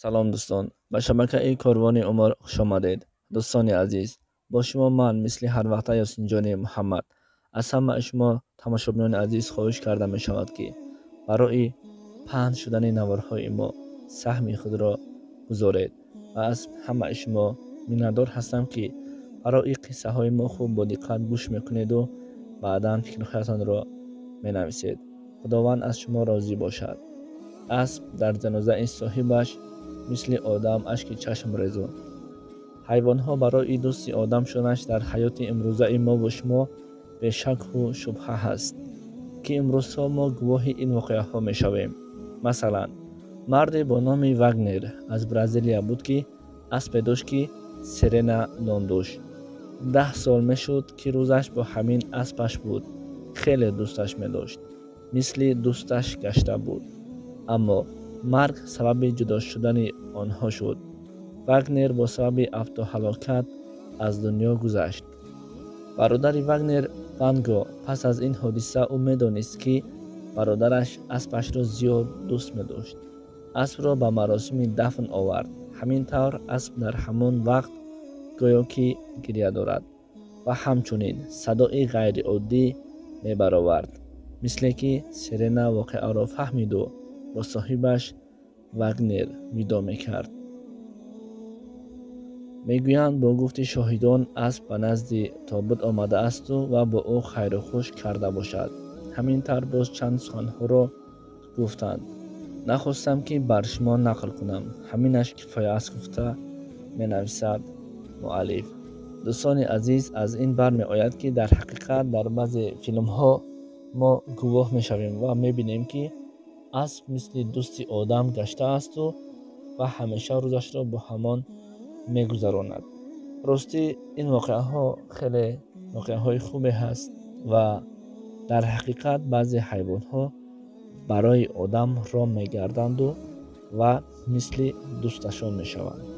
سلام دوستان به شبکه ای کاروان عمر خوش آمدید. دوستان عزیز با شما من مثل هر وقت یاسین محمد از همه شما تماشاگران عزیز خواهش کرده می شود که برای پهن شدن نوارهای ما سهم خود را گذارید و از همه شما میندار هستم که برای قصه های ما خوب با دقت گوش می‌کنید و بعدا فکر فکرهایتان را می نویسید خداوند از شما راضی باشد. اسب در جنازه این صاحبش мисли одам ашки чашм резон ҳайвонҳо барои дӯсти одам шуданаш дар ҳаёти имрӯзаи мо бо шумо бешакку шубҳа ҳаст ки имрӯзҳо мо гувоҳи ин воқеаҳо мешавем масалан марде бо номи вагнер аз бразилия буд ки аспе дошт ки серена ном дошт даҳ сол мешуд ки рӯзаш бо ҳамин аспаш буд хеле дӯсташ медошт мисли дӯсташ гашта буд аммо марг сабаби ҷудо шудани онҳо шуд. Вагнер бо сабаби автоҳалокат аз дунё гузашт. Бародари вагнер ванго пас аз ин ҳодиса ӯ медонист ки бародараш аспашро зиёд дӯст медошт. Аспро ба маросими дафн овард. Ҳамин тавр асп дар ҳамон вақт гӯё ки гирья дорад. Ва ҳамчунин садои ғайриоддӣ мебаровард. Мисле ки серена воқеаро фаҳмиду با صاحبش وگنر میدامه کرد. می‌گویند با گفت شاهدان اسب به نزد تابوت آمده است و با او خیر خوش کرده باشد. همینطور باز چند سخنها را گفتند. نخواستم که بر شما نقل کنم. همینش کفایه است گفته می نویسد معلیف دوستان عزیز از این بر می آید که در حقیقت در بعض فیلم ها ما گواه می شویم و می بینیم که филмҳо мо гувоҳ мешавем ва мебинем ки асп мисли дӯсти одам гаштаасту ва ҳамеша рӯзашро бо ҳамон мегузаронад ростӣ ин воқеаҳо хеле воқеаҳои хубе ҳаст ва дар ҳақиқат баъзе ҳайвонҳо барои одам ром мегарданду ва мисли дӯсташон мешаванд